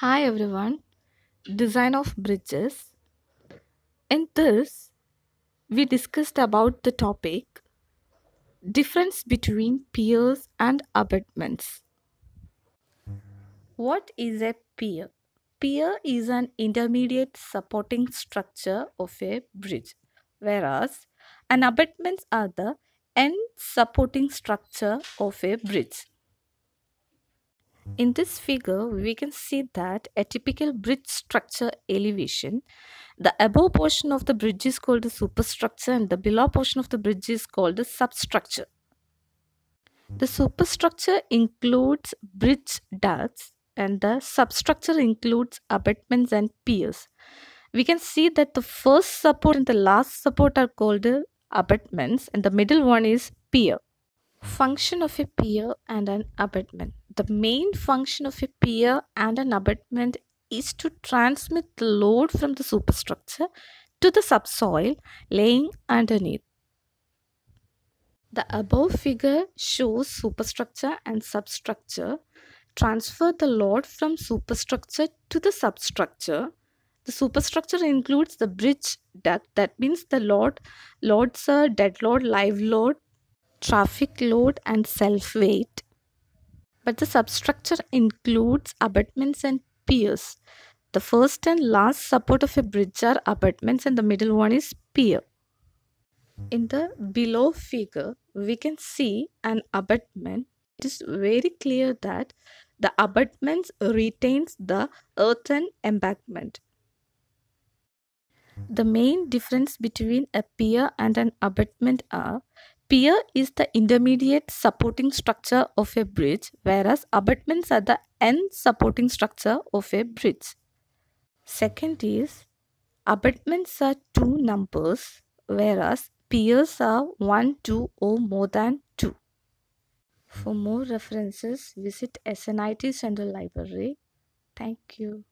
Hi everyone, design of bridges. In this, we discussed about the topic difference between piers and abutments. What is a pier? Pier is an intermediate supporting structure of a bridge, whereas an abutments are the end supporting structure of a bridge. In this figure, we can see that a typical bridge structure elevation, the above portion of the bridge is called the superstructure and the below portion of the bridge is called the substructure. The superstructure includes bridge ducts and the substructure includes abutments and piers. We can see that the first support and the last support are called the abutments and the middle one is pier. Function of a pier and an abutment. The main function of a pier and an abutment is to transmit the load from the superstructure to the subsoil laying underneath. The above figure shows superstructure and substructure transfer the load from superstructure to the substructure. The superstructure includes the bridge duct that means the load loads are dead load, live load, traffic load and self weight. But the substructure includes abutments and piers. The first and last support of a bridge are abutments and the middle one is pier. In the below figure, we can see an abutment. It is very clear that the abutments retains the earthen embankment. The main difference between a pier and an abutment are pier is the intermediate supporting structure of a bridge whereas abutments are the end supporting structure of a bridge. Second is abutments are two numbers whereas piers are one, two or more than two. For more references, visit SNIT Central Library. Thank you.